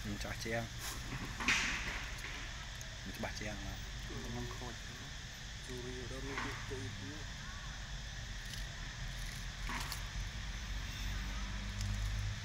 ច្បាស់ជាងច្បាស់ជាងខ្ញុំខូចជូរីដល់រូបទៅ